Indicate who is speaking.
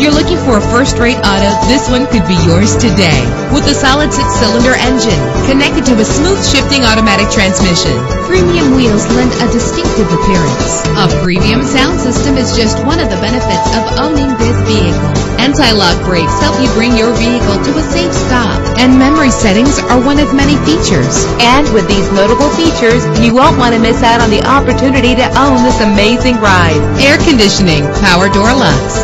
Speaker 1: you're looking for a first-rate auto, this one could be yours today. With a solid six-cylinder engine connected to a smooth shifting automatic transmission, premium wheels lend a distinctive appearance. A premium sound system is just one of the benefits of owning this vehicle. Anti-lock brakes help you bring your vehicle to a safe stop. And memory settings are one of many features.
Speaker 2: And with these notable features, you won't want to miss out on the opportunity to own this amazing ride.
Speaker 1: Air conditioning, power door locks,